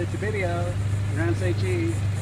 edit your video. Grand, say. Cheese.